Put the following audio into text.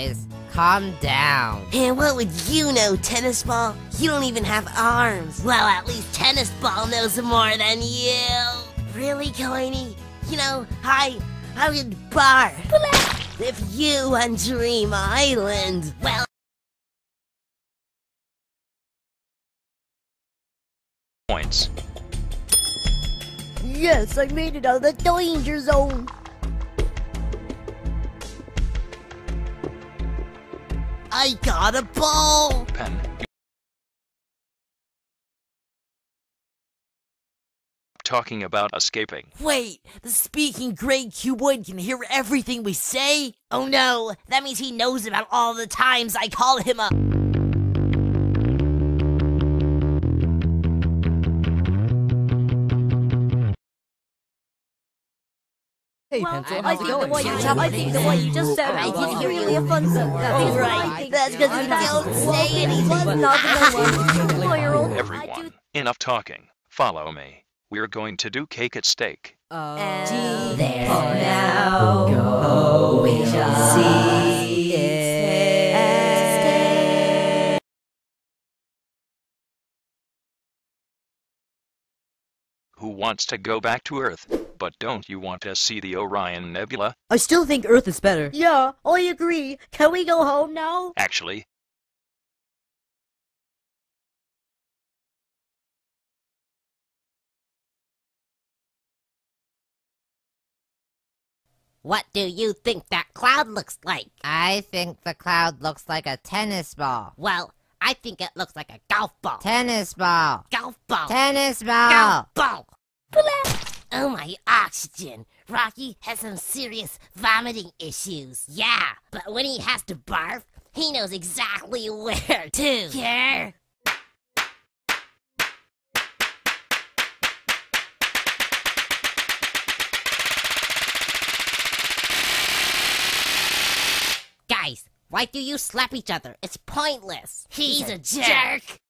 guys. Calm down. And what would you know, tennis ball? You don't even have arms. Well, at least tennis ball knows more than you. Really, Kalani? You know, I, I would barf if you on Dream Island. Well, Points. Yes, I made it out of the danger zone. I got a ball. Pen. Talking about escaping. Wait, the speaking great cuboid can hear everything we say? Oh no, that means he knows about all the times I call him a. Hey, Well, Pencil, I how's it think the going? way you, I think the way you just said I it can was hear really you. a fun song. Oh, right. That's 'cause you don't say anything. Not. Everyone, enough talking. Follow me. We're going to do cake at stake. Oh. There oh, now, go, we shall see Who wants to go back to Earth? But don't you want to see the Orion Nebula? I still think Earth is better. Yeah, I agree. Can we go home now? Actually, What do you think that cloud looks like? I think the cloud looks like a tennis ball. Well, I think it looks like a golf ball. Tennis ball. golf ball. Tennis ball. golf ball. Oh my oxygen. Rocky has some serious vomiting issues. Yeah, but when he has to barf, he knows exactly where to. Yeah. Guys, why do you slap each other? It's pointless. He's, a, jerk.